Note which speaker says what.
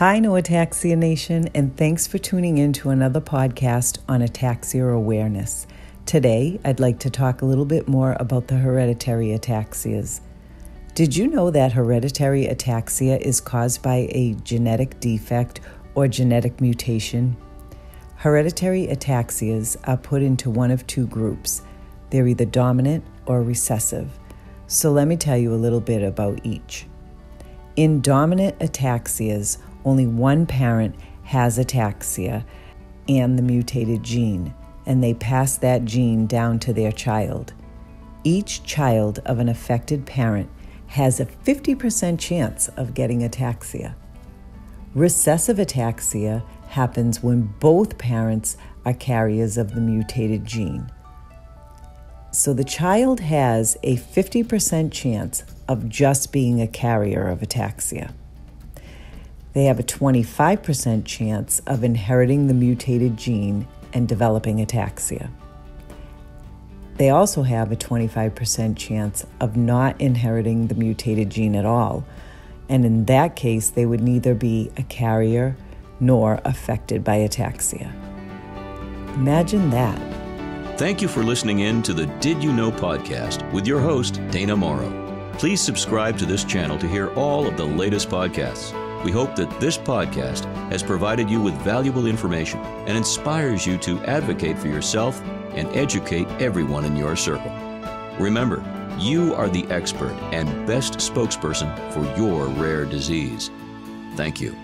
Speaker 1: Hi, No Ataxia Nation, and thanks for tuning in to another podcast on ataxia awareness. Today, I'd like to talk a little bit more about the hereditary ataxias. Did you know that hereditary ataxia is caused by a genetic defect or genetic mutation? Hereditary ataxias are put into one of two groups. They're either dominant or recessive. So let me tell you a little bit about each. In dominant ataxias, only one parent has ataxia and the mutated gene, and they pass that gene down to their child. Each child of an affected parent has a 50% chance of getting ataxia. Recessive ataxia happens when both parents are carriers of the mutated gene. So the child has a 50% chance of just being a carrier of ataxia. They have a 25% chance of inheriting the mutated gene and developing ataxia. They also have a 25% chance of not inheriting the mutated gene at all, and in that case, they would neither be a carrier nor affected by ataxia. Imagine that.
Speaker 2: Thank you for listening in to the Did You Know podcast with your host, Dana Mauro. Please subscribe to this channel to hear all of the latest podcasts. We hope that this podcast has provided you with valuable information and inspires you to advocate for yourself and educate everyone in your circle. Remember, you are the expert and best spokesperson for your rare disease. Thank you.